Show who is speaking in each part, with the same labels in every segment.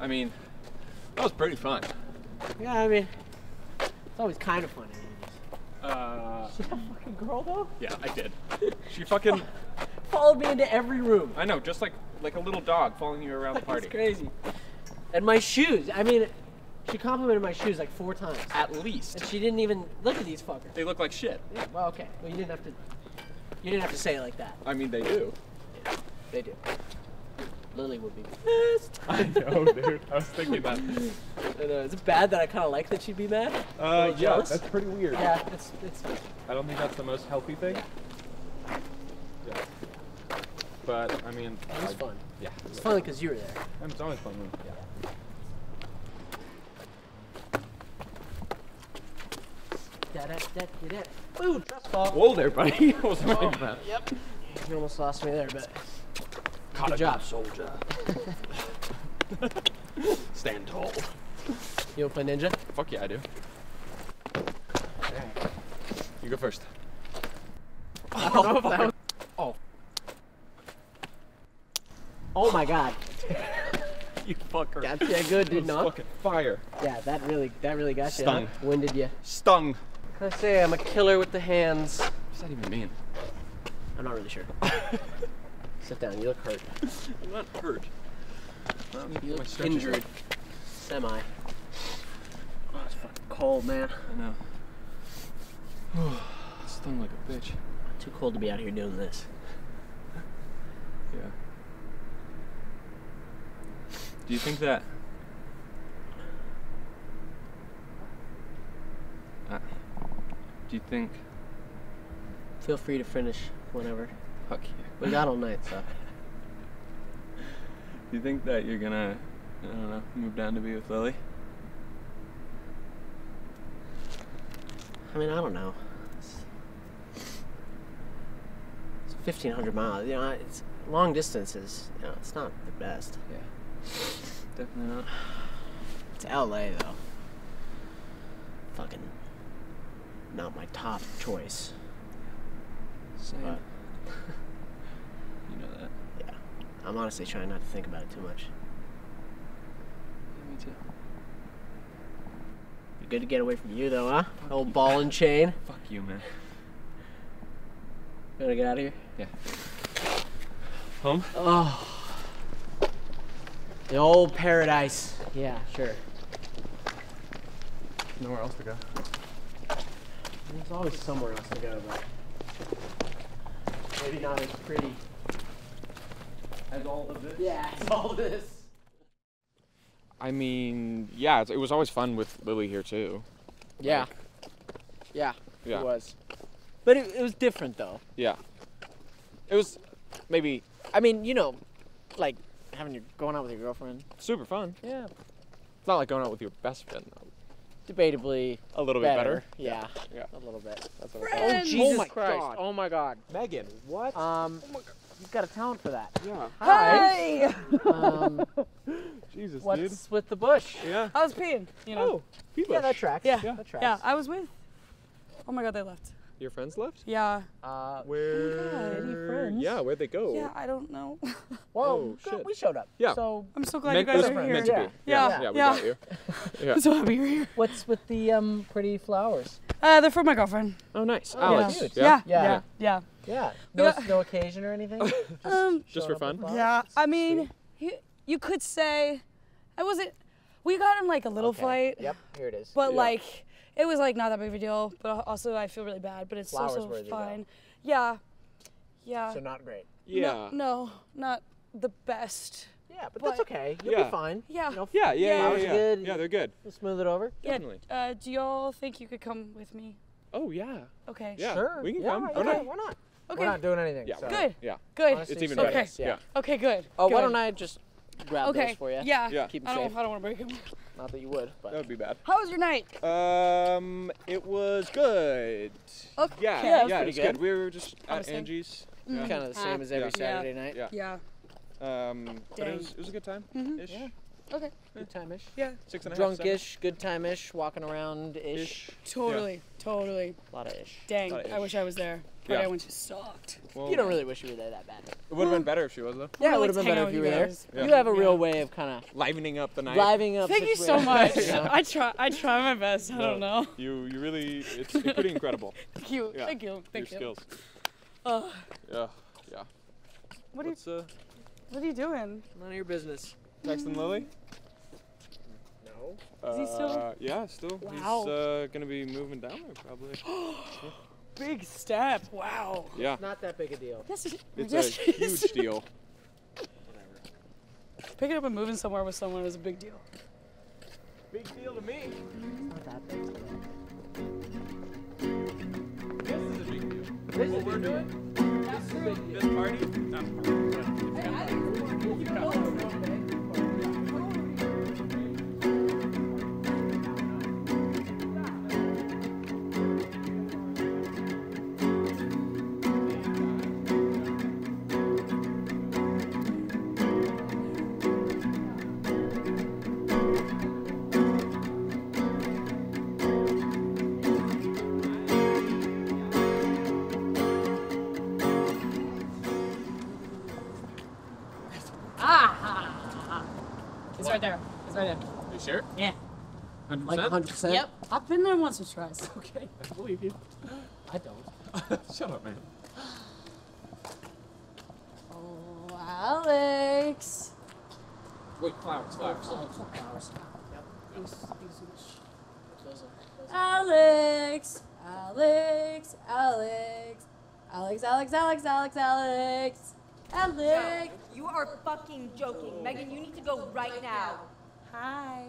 Speaker 1: I mean, that was pretty fun.
Speaker 2: Yeah, I mean, it's always kind of funny.
Speaker 1: Uh,
Speaker 2: See that fucking girl though?
Speaker 1: yeah, I did. She fucking,
Speaker 2: Followed me into every room.
Speaker 1: I know, just like like a little dog following you around the party.
Speaker 2: It's crazy. And my shoes. I mean, she complimented my shoes like four times.
Speaker 1: At least.
Speaker 2: And she didn't even look at these fuckers.
Speaker 1: They look like shit.
Speaker 2: Yeah, well, okay. Well, you didn't have to. You didn't have to say it like that.
Speaker 1: I mean, they do.
Speaker 2: They do. Lily would be pissed.
Speaker 1: I know, dude. I was thinking that.
Speaker 2: And, uh, is it bad that I kind of like that she'd be mad?
Speaker 1: Uh,
Speaker 2: yeah, jealous?
Speaker 1: that's pretty weird.
Speaker 2: Yeah, it's it's.
Speaker 1: I don't think that's the most healthy thing. Yeah. But I mean,
Speaker 2: It was
Speaker 1: I-
Speaker 2: fun.
Speaker 1: Yeah.
Speaker 2: It's funny because you were there.
Speaker 1: And it's always fun. Yeah.
Speaker 2: Da da da. Ooh, trust fall.
Speaker 1: Whoa there, buddy. I wasn't ready that.
Speaker 2: Yep. You almost lost me there, but
Speaker 1: Caught
Speaker 2: Good
Speaker 1: a
Speaker 2: job.
Speaker 1: soldier. Stand tall.
Speaker 2: you don't play ninja.
Speaker 1: Fuck yeah, I do. You go first.
Speaker 2: I don't know was-
Speaker 1: Oh,
Speaker 2: Oh my god.
Speaker 1: you fucker.
Speaker 2: Got you good, did not.
Speaker 1: Fucking fire.
Speaker 2: Yeah, that really that really got
Speaker 1: Stung.
Speaker 2: you. Huh? Winded you.
Speaker 1: Stung.
Speaker 2: I say I'm a killer with the hands.
Speaker 1: What does that even mean?
Speaker 2: I'm not really sure. Sit down. You look hurt.
Speaker 1: I'm not hurt. Well,
Speaker 2: You look injured. Semi. Oh, it's fucking cold, man.
Speaker 1: I know. Stung like a bitch.
Speaker 2: Too cold to be out here doing this.
Speaker 1: Yeah. Do you think that? Uh, do you think?
Speaker 2: Feel free to finish whenever.
Speaker 1: Fuck yeah.
Speaker 2: We got all night, so.
Speaker 1: Do you think that you're gonna, I don't know, move down to be with Lily?
Speaker 2: I mean, I don't know. It's, it's 1,500 miles. You know, it's long distances. You know, it's not the best.
Speaker 1: Yeah. Definitely not.
Speaker 2: It's LA though. Fucking not my top choice.
Speaker 1: Same.
Speaker 2: But
Speaker 1: You know that.
Speaker 2: yeah, I'm honestly trying not to think about it too much.
Speaker 1: Yeah, me too.
Speaker 2: Be good to get away from you though, huh? Old ball and chain.
Speaker 1: Fuck you, man.
Speaker 2: You wanna get out of here?
Speaker 1: Yeah. Home?
Speaker 2: Oh. The old paradise. Yeah, sure.
Speaker 1: Nowhere else to go.
Speaker 2: There's always somewhere else to go, but maybe not as pretty.
Speaker 1: As all of this.
Speaker 2: Yeah, it's all this.
Speaker 1: I mean, yeah, it was always fun with Lily here too.
Speaker 2: Yeah. Yeah,
Speaker 1: Yeah.
Speaker 2: it was. But it, it was different though.
Speaker 1: Yeah. It was maybe
Speaker 2: I mean, you know, like having your going out with your girlfriend.
Speaker 1: super fun.
Speaker 2: Yeah.
Speaker 1: It's not like going out with your best friend though.
Speaker 2: Debatably
Speaker 1: A little bit better.
Speaker 2: Yeah.
Speaker 1: Yeah.
Speaker 2: A little bit.
Speaker 1: That's what I
Speaker 2: Oh
Speaker 1: thought.
Speaker 3: Friends.
Speaker 2: Jesus
Speaker 1: my
Speaker 2: Christ!
Speaker 1: God.
Speaker 2: Oh my God!
Speaker 1: Megan, what?
Speaker 2: Um, you've got a talent for that.
Speaker 1: yeah.
Speaker 3: Hi.
Speaker 2: Um,
Speaker 1: Jesus, dude.
Speaker 2: what's with the bush?
Speaker 1: Yeah.
Speaker 3: I was peeing. You know.
Speaker 1: Oh, Pete
Speaker 2: Yeah, that tracks.
Speaker 3: Yeah.
Speaker 2: that tracks.
Speaker 3: Yeah, I was with. Oh my god, they left.
Speaker 1: Your friends left?
Speaker 3: Yeah.
Speaker 2: Uh,
Speaker 1: Where?
Speaker 3: any friends?
Speaker 1: Yeah, where'd they go?
Speaker 3: Yeah, I don't know.
Speaker 2: Whoa,
Speaker 1: Oh, shit.
Speaker 2: we showed up.
Speaker 1: Yeah.
Speaker 2: So
Speaker 3: I'm so glad
Speaker 1: Meant,
Speaker 3: you guys are here.
Speaker 1: meant to be.
Speaker 2: Yeah.
Speaker 1: Yeah,
Speaker 3: Yeah.
Speaker 1: yeah, we
Speaker 3: Yeah.
Speaker 1: got you. Yeah.
Speaker 3: I'm so happy you're here.
Speaker 2: what's with the um pretty flowers?
Speaker 3: Uh, they're for my girlfriend.
Speaker 1: Oh, nice.
Speaker 2: Oh,
Speaker 1: Alex.
Speaker 2: cute.
Speaker 3: Yeah.
Speaker 2: Yeah.
Speaker 3: Yeah. Yeah.
Speaker 2: Yeah. No,
Speaker 3: got-
Speaker 2: no occasion or anything. Just
Speaker 3: Um,
Speaker 1: Just for fun?
Speaker 3: Yeah. I mean, you, you could say, I wasn't. We got in like a little
Speaker 2: Okay.
Speaker 3: fight,
Speaker 2: Yep. Here it is.
Speaker 3: but
Speaker 1: Yeah.
Speaker 3: like it was like not that big of a deal. But also I feel really bad. But it's
Speaker 2: Flowers
Speaker 3: also
Speaker 2: worthy, though.
Speaker 3: fine. Yeah. Yeah.
Speaker 2: so not great.
Speaker 1: Yeah.
Speaker 3: No, no, not the best.
Speaker 2: Yeah, but, that's okay. You'll
Speaker 1: Yeah.
Speaker 2: be fine.
Speaker 3: Yeah.
Speaker 2: You know,
Speaker 1: Yeah, yeah, yeah,
Speaker 2: Flowers
Speaker 1: yeah.
Speaker 2: are good.
Speaker 1: Yeah, they're good.
Speaker 2: We'll smooth it over.
Speaker 3: Yeah.
Speaker 1: Definitely.
Speaker 3: Uh, do y'all think you could come with me?
Speaker 1: Oh, yeah.
Speaker 3: Okay.
Speaker 1: Yeah,
Speaker 2: Sure.
Speaker 1: we can
Speaker 2: yeah,
Speaker 1: come.
Speaker 2: Why
Speaker 1: Why
Speaker 2: not?
Speaker 1: not?
Speaker 2: Why not?
Speaker 3: Okay.
Speaker 2: We're not doing anything.
Speaker 1: Yeah.
Speaker 2: so.
Speaker 3: Good.
Speaker 1: Yeah.
Speaker 3: Good.
Speaker 2: Honestly,
Speaker 1: It's even
Speaker 2: so
Speaker 1: better.
Speaker 2: yes,
Speaker 1: Yeah.
Speaker 3: Okay. Good.
Speaker 2: Oh, why don't I just grab
Speaker 3: Okay.
Speaker 2: those for you?
Speaker 3: Yeah.
Speaker 1: Yeah.
Speaker 2: Keep 'em
Speaker 3: I don't.
Speaker 2: safe.
Speaker 3: I don't want to break them.
Speaker 2: Not that you would, but.
Speaker 1: That would be bad.
Speaker 3: How was your night?
Speaker 1: Um, it was good.
Speaker 3: Okay.
Speaker 1: Yeah,
Speaker 2: Yeah, it was
Speaker 1: yeah,
Speaker 2: pretty
Speaker 1: it's good.
Speaker 2: good.
Speaker 1: We were just at
Speaker 3: Promising.
Speaker 1: Angie's.
Speaker 3: Mm.
Speaker 1: Yeah.
Speaker 2: Kind of the same
Speaker 3: Ah,
Speaker 2: as every
Speaker 1: yeah.
Speaker 2: Saturday night.
Speaker 1: Yeah.
Speaker 3: Yeah.
Speaker 1: Um, but it was, it was a good time.
Speaker 3: Mhm.
Speaker 1: Ish.
Speaker 2: Yeah.
Speaker 3: Okay.
Speaker 2: Good time ish.
Speaker 3: Yeah.
Speaker 1: Six and a half. seven.
Speaker 2: Drunkish, good time ish, walking around ish.
Speaker 1: Ish.
Speaker 3: Totally. Totally.
Speaker 2: A lot of ish.
Speaker 3: Dang,
Speaker 1: Lot of
Speaker 3: I wish I was there. But
Speaker 1: Yeah.
Speaker 3: I went to sucked.
Speaker 1: Well,
Speaker 2: You don't really wish you were there that bad.
Speaker 1: It would have been better if she was though.
Speaker 2: Yeah, it would have been better if you were there.
Speaker 1: Yeah.
Speaker 2: You have a real
Speaker 3: Yeah.
Speaker 2: way of kind of
Speaker 1: Livening up the night.
Speaker 2: living up.
Speaker 3: Thank you so much.
Speaker 2: Yeah.
Speaker 3: I try. I try my best. I don't know.
Speaker 1: You you really it's pretty incredible.
Speaker 3: Thank you.
Speaker 1: Yeah.
Speaker 3: Thank you. Thank
Speaker 1: your
Speaker 3: you.
Speaker 1: skills.
Speaker 3: Oh,
Speaker 1: Yeah, yeah.
Speaker 3: what are you
Speaker 1: uh
Speaker 3: What are you doing?
Speaker 2: None of your business.
Speaker 1: texting Lily?
Speaker 2: No.
Speaker 3: Is he still-
Speaker 1: Uh, yeah, still.
Speaker 3: Wow.
Speaker 1: He's uh, gonna be moving down there probably.
Speaker 3: Big step. Wow.
Speaker 1: Yeah,
Speaker 2: Not that big a deal.
Speaker 3: Yes, it,
Speaker 1: it's
Speaker 3: yes,
Speaker 1: a
Speaker 3: it is.
Speaker 1: huge deal.
Speaker 3: Picking up and moving somewhere with someone is a big deal.
Speaker 1: Big deal to me.
Speaker 2: Not that big.
Speaker 1: This is a big deal.
Speaker 2: This
Speaker 1: What we're doing? This party?
Speaker 3: It's
Speaker 1: sure?
Speaker 3: Yeah.
Speaker 2: Like 100%?
Speaker 3: Yep. I've been there once or twice. Okay. I believe you.
Speaker 2: I don't.
Speaker 1: Shut up, man.
Speaker 3: Oh, Alex.
Speaker 1: Wait, flowers, flowers.
Speaker 3: Alex. Alex. Alex. Alex. Alex. Alex. Alex. Alex. Alex.
Speaker 4: You are fucking joking. Megan, you need to go right now.
Speaker 3: Hi.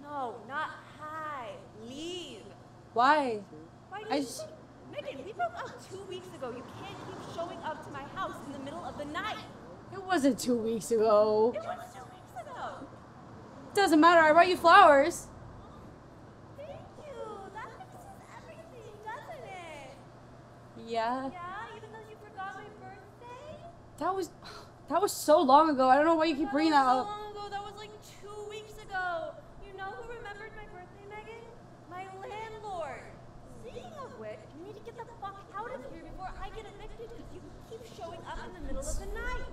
Speaker 4: No, not hi. Leave.
Speaker 3: Why?
Speaker 4: Why do
Speaker 3: I
Speaker 4: you
Speaker 3: just-
Speaker 4: Megan, we broke up two weeks ago. You can't keep showing up to my house in the middle of the night.
Speaker 3: It wasn't two weeks ago.
Speaker 4: It was two weeks ago.
Speaker 3: Doesn't matter. I brought you flowers.
Speaker 4: Thank you. That fixes everything, doesn't it?
Speaker 3: Yeah.
Speaker 4: Yeah, even though you forgot my birthday?
Speaker 3: That was that was so long ago. I don't know why you keep bringing that up.
Speaker 4: so long ago. That was like two weeks ago. You know who remembered my birthday, Megan? My landlord. Speaking of which, you need to get the fuck out of here before I get evicted because you keep showing up in the middle of the night.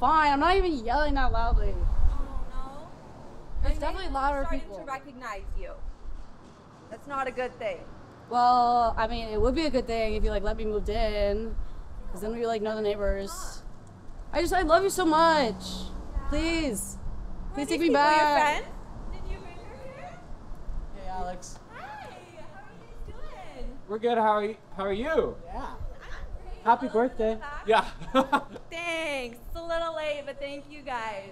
Speaker 3: Fine. I'm not even yelling that loudly.
Speaker 4: Oh no.
Speaker 3: It's
Speaker 4: I'm
Speaker 3: definitely louder
Speaker 4: starting
Speaker 3: people.
Speaker 4: to recognize you. That's not a good thing.
Speaker 3: Well, I mean, it would be a good thing if you like let me moved in, because then we like know the neighbors. I just I love you so much. Please,
Speaker 4: Were
Speaker 3: please
Speaker 4: these
Speaker 3: take me
Speaker 4: people Your
Speaker 3: back.
Speaker 4: friends? Did you bring her here?
Speaker 2: Hey, Alex.
Speaker 4: Hi. How are you doing?
Speaker 5: We're good. How are you? How are you?
Speaker 2: Yeah.
Speaker 4: I'm great.
Speaker 2: Happy birthday.
Speaker 5: Yeah.
Speaker 4: Thanks. It's a little late, but thank you guys.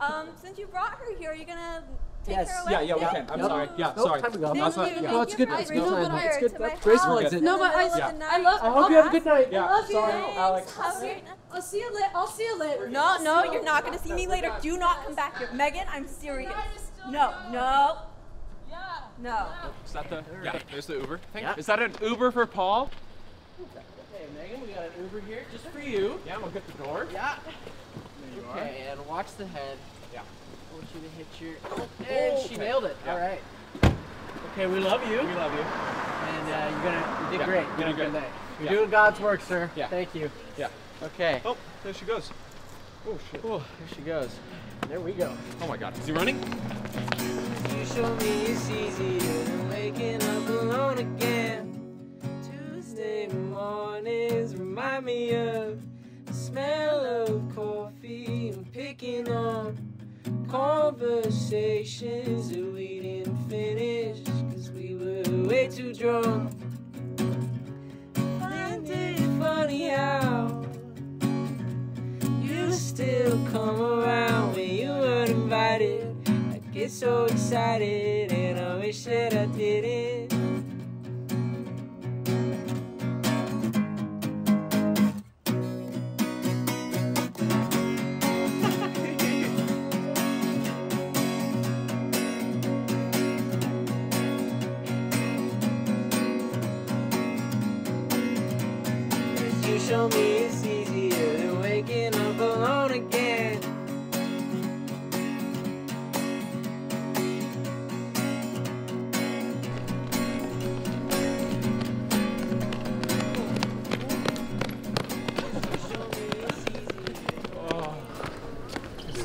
Speaker 4: Um, since you brought her here, are you gonna take
Speaker 2: Yes.
Speaker 4: her away?
Speaker 5: yeah, yeah, we can. I'm
Speaker 2: Yep.
Speaker 5: sorry. Yeah,
Speaker 2: Nope,
Speaker 5: sorry.
Speaker 2: time to go.
Speaker 4: Thank
Speaker 5: That's
Speaker 4: you.
Speaker 5: yeah.
Speaker 4: Thank
Speaker 2: No, it's good. It's good time. It's good. That's graceful exit.
Speaker 3: No, but I-
Speaker 4: middle
Speaker 5: Yeah.
Speaker 3: I love.
Speaker 2: I hope you have a good night.
Speaker 5: Yeah,
Speaker 3: I love
Speaker 5: sorry,
Speaker 4: Thanks.
Speaker 5: Alex.
Speaker 4: Have a great night.
Speaker 3: I'll see you later. I'll see you later.
Speaker 4: No, no, you're not gonna see me later. Do not come back here, Megan. I'm serious. No, no,
Speaker 3: Yeah.
Speaker 4: no.
Speaker 1: Is that the? Yeah, there's the Uber. Thank
Speaker 2: Yeah.
Speaker 1: Is that an Uber for Paul?
Speaker 2: Hey, Megan, we got an Uber here just for you.
Speaker 1: Yeah, we'll get the door.
Speaker 2: Yeah.
Speaker 1: There you
Speaker 2: Okay, and watch the head.
Speaker 1: Yeah.
Speaker 2: I want you to hit your. Oh, and she
Speaker 1: Okay.
Speaker 2: nailed it.
Speaker 1: Yeah.
Speaker 2: All right. Okay, we love you.
Speaker 1: We love you.
Speaker 2: And uh, you're gonna, you did
Speaker 1: Yeah,
Speaker 2: great.
Speaker 1: you
Speaker 2: You're doing
Speaker 1: good.
Speaker 2: good night. You're
Speaker 1: Yeah.
Speaker 2: doing God's work, sir.
Speaker 1: Yeah.
Speaker 2: Thank you.
Speaker 1: Yeah.
Speaker 2: Okay.
Speaker 1: Oh, there she goes. Oh shit. Oh,
Speaker 2: Here she goes. There we go.
Speaker 1: oh my God. Is he running?
Speaker 2: You show me it's easier than waking up alone again. Tuesday mornings remind me of the smell of coffee and picking up conversations that we didn't finish because we were way too drunk. Find it funny how you still come around when you weren't invited. I get so excited and I wish that I didn't.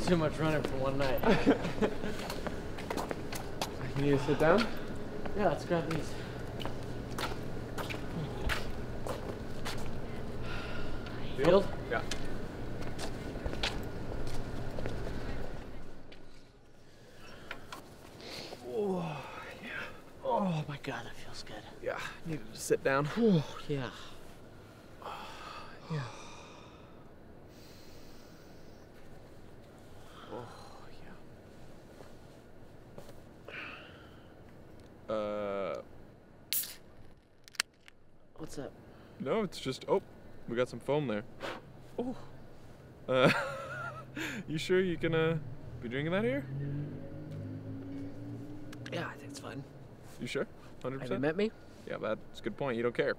Speaker 2: Too much running for one night.
Speaker 5: You need to sit down?
Speaker 2: yeah, let's grab these. Field?
Speaker 1: Yeah.
Speaker 2: Oh my god, that feels good.
Speaker 1: Yeah. Needed to sit down.
Speaker 2: Oh, yeah.
Speaker 1: Uh,
Speaker 2: What's up?
Speaker 1: no, it's just. Oh, we got some foam there. Oh. Uh, you sure you can uh be drinking that here?
Speaker 2: Yeah, I think it's fine.
Speaker 1: You sure? Hundred
Speaker 2: Have you met me?
Speaker 1: Yeah, that's a good point. You don't care.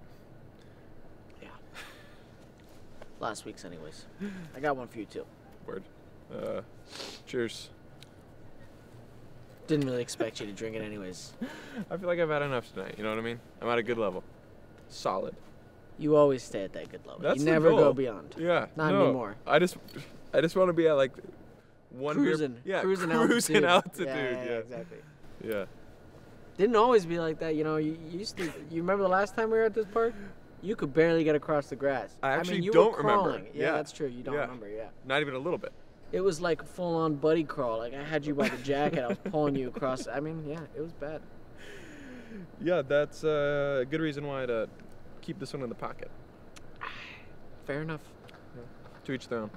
Speaker 2: Yeah. Last week's, anyways. I got one for you too.
Speaker 1: Word. Uh, cheers.
Speaker 2: Didn't really expect you to drink it, anyways.
Speaker 1: I feel like I've had enough tonight. You know what I mean? I'm at a good level. Solid.
Speaker 2: You always stay at that good level.
Speaker 1: That's
Speaker 2: you never go beyond.
Speaker 1: Yeah.
Speaker 2: Not
Speaker 1: no,
Speaker 2: anymore.
Speaker 1: I just, I just want to be at like one beer-
Speaker 2: Cruising.
Speaker 1: yeah,
Speaker 2: Cruising,
Speaker 1: cruising
Speaker 2: altitude.
Speaker 1: altitude.
Speaker 2: Yeah,
Speaker 1: Yeah,
Speaker 2: yeah, exactly.
Speaker 1: yeah.
Speaker 2: Didn't always be like that, you know. You, you used to. You remember the last time we were at this park? You could barely get across the grass.
Speaker 1: I actually
Speaker 2: mean, you
Speaker 1: don't remember.
Speaker 2: Yeah,
Speaker 1: Yeah.
Speaker 2: that's true. You don't
Speaker 1: Yeah.
Speaker 2: remember, yeah.
Speaker 1: Not even a little bit.
Speaker 2: It was like full on buddy crawl. Like I had you by the jacket. I was pulling you across. I mean, yeah, it was bad.
Speaker 1: Yeah, that's uh, a good reason why to keep this one in the pocket.
Speaker 2: Fair enough.
Speaker 1: To each their own.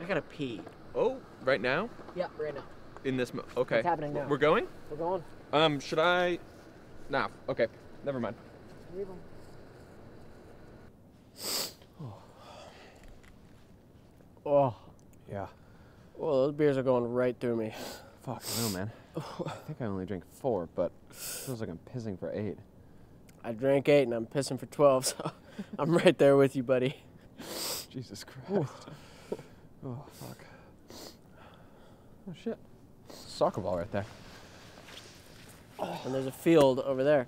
Speaker 2: I gotta pee.
Speaker 1: Oh, right now
Speaker 2: Yeah, right now.
Speaker 1: in this. Mo- okay.
Speaker 2: What's happening now?
Speaker 1: We're going.
Speaker 2: We're going.
Speaker 1: Um, should I? Nah. Okay. Never mind.
Speaker 2: Leave 'em. beers are going right through me.
Speaker 5: Fuck no, man. I think I only drink four, but it feels like I'm pissing for eight.
Speaker 2: I drank eight and I'm pissing for 12, so I'm right there with you, buddy.
Speaker 5: Jesus Christ. oh, fuck. Oh, shit. Soccer ball right there. Oh.
Speaker 2: And there's a field over there.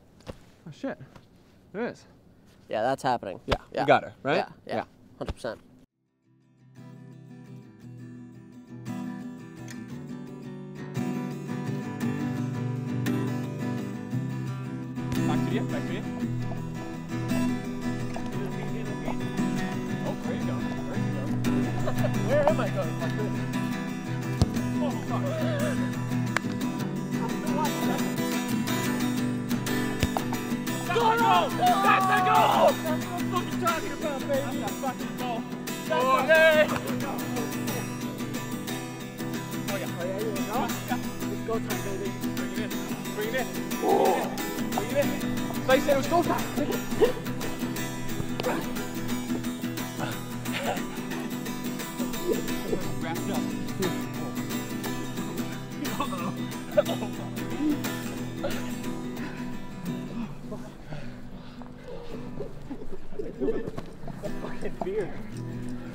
Speaker 5: Oh, shit. There is.
Speaker 2: Yeah, that's happening.
Speaker 5: Yeah,
Speaker 2: yeah.
Speaker 5: you got her, right?
Speaker 2: Yeah, yeah,
Speaker 1: yeah. 100%. here, back here. Oh, there you go. There you go.
Speaker 2: Where am I going like this?
Speaker 1: Oh, fuck. That's a goal! That's a goal! What I'm talking about, baby. That's oh, the fucking goal. Oh, yeah.
Speaker 2: Oh, yeah. Oh, here we go. Yeah. It's go time, baby.
Speaker 1: Bring it in. Bring it in. Oh. Bring it in. They it was go time.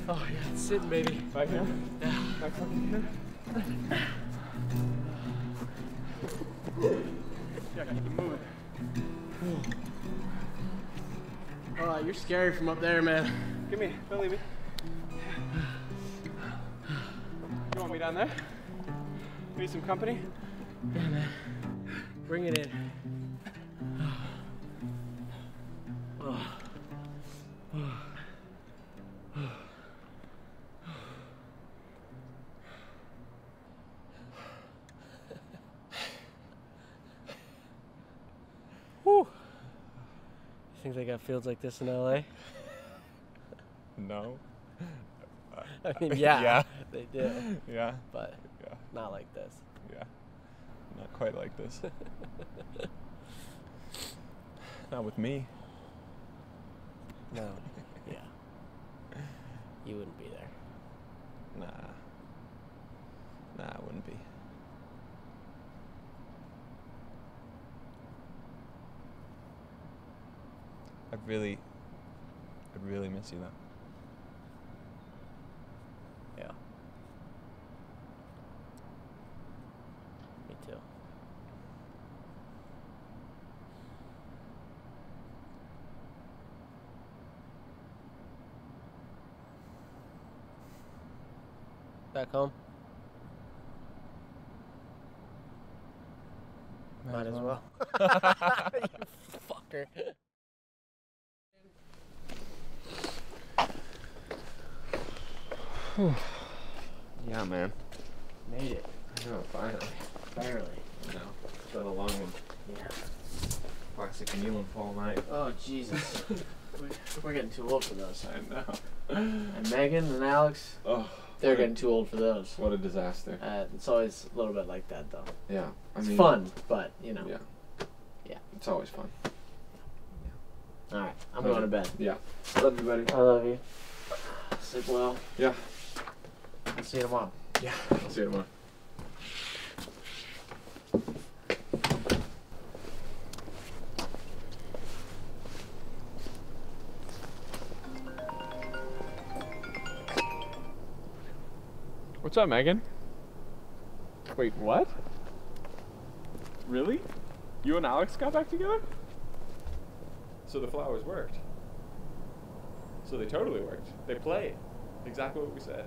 Speaker 2: Oh yeah, it's sitting, baby.
Speaker 1: Right here? Yeah. Right fucking here? Yeah, keep moving. Hmm.
Speaker 2: Oh, you're scary from up there, man.
Speaker 1: Give me, don't leave me. You want me down there? Need some company? Yeah, man.
Speaker 2: Bring it in. Think they got fields like this in LA?
Speaker 1: No.
Speaker 2: I mean, yeah,
Speaker 1: Yeah.
Speaker 2: they do,
Speaker 1: Yeah.
Speaker 2: but
Speaker 1: Yeah.
Speaker 2: not like this.
Speaker 1: Yeah. Not quite like this. Not with me.
Speaker 2: No. yeah. You wouldn't be there.
Speaker 1: Nah. Nah, I wouldn't be. I really, I really miss you though.
Speaker 2: Yeah. Me too. Back home. Might, Might as well. well. you fucker.
Speaker 5: Yeah, man.
Speaker 2: Made it.
Speaker 5: I know, finally.
Speaker 2: Barely.
Speaker 5: No, it's been a long one.
Speaker 2: Yeah.
Speaker 5: Neil and Paul night.
Speaker 2: Oh, Jesus. We- We're getting too old for those.
Speaker 5: I know.
Speaker 2: And Megan and Alex,
Speaker 5: Oh,
Speaker 2: they're getting too old for those.
Speaker 5: What a disaster.
Speaker 2: Uh, it's always a little bit like that, though.
Speaker 5: Yeah. I
Speaker 2: It's
Speaker 5: mean,
Speaker 2: fun, but, you know.
Speaker 5: Yeah.
Speaker 2: Yeah.
Speaker 5: It's always fun. Yeah.
Speaker 2: All right, I'm going to bed.
Speaker 5: Yeah. Love you, buddy.
Speaker 2: I love you. Sleep well.
Speaker 5: Yeah.
Speaker 2: I'll see you tomorrow.
Speaker 5: Yeah. See you tomorrow.
Speaker 1: What's up, Megan? Wait, what? Really? You and Alex got back together? So the flowers worked. So they totally worked. They played. Exactly what we said.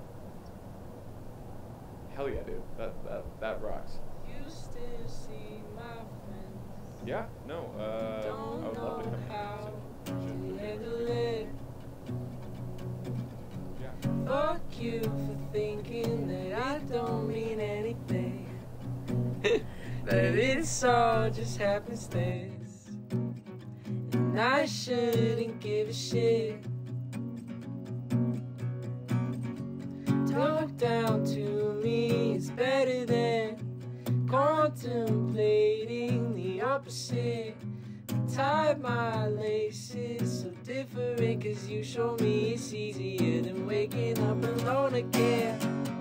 Speaker 1: Hell yeah, dude. That that that rocks.
Speaker 2: You still see my friends.
Speaker 1: Yeah, no, uh, I
Speaker 2: Don't
Speaker 1: would love to come.
Speaker 2: how
Speaker 1: So,
Speaker 2: to
Speaker 1: should-
Speaker 2: handle it.
Speaker 1: yeah.
Speaker 2: Fuck you for thinking that I don't mean anything. that it's all just happenstance. Opposite. Tie my laces so different cause you show me it's easier than waking up alone again.